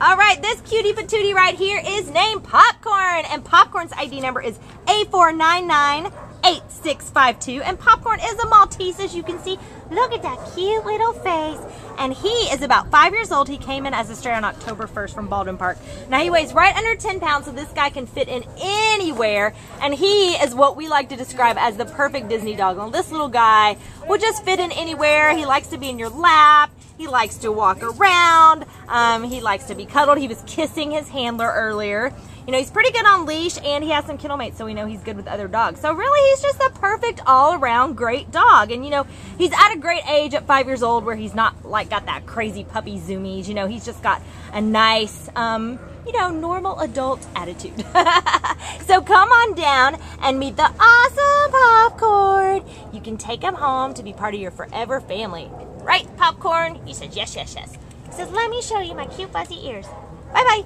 All right, this cutie patootie right here is named Popcorn, and Popcorn's ID number is A4998652. And Popcorn is a Maltese, as you can see. Look at that cute little face. And he is about five years old. He came in as a stray on October 1st from Baldwin Park. Now he weighs right under 10 pounds, so this guy can fit in anywhere. And he is what we like to describe as the perfect Disney dog. Well, this little guy will just fit in anywhere. He likes to be in your lap. He likes to walk around. Um, he likes to be cuddled. He was kissing his handler earlier. You know, he's pretty good on leash and he has some kennel mates, so we know he's good with other dogs. So really, he's just a perfect all-around great dog. And you know, he's at a great age at five years old where he's not like got that crazy puppy zoomies. You know, he's just got a nice, um, you know, normal adult attitude. so come on down and meet the awesome popcorn. You can take him home to be part of your forever family. Right, popcorn? He says, yes, yes, yes. He says, let me show you my cute fuzzy ears. Bye-bye.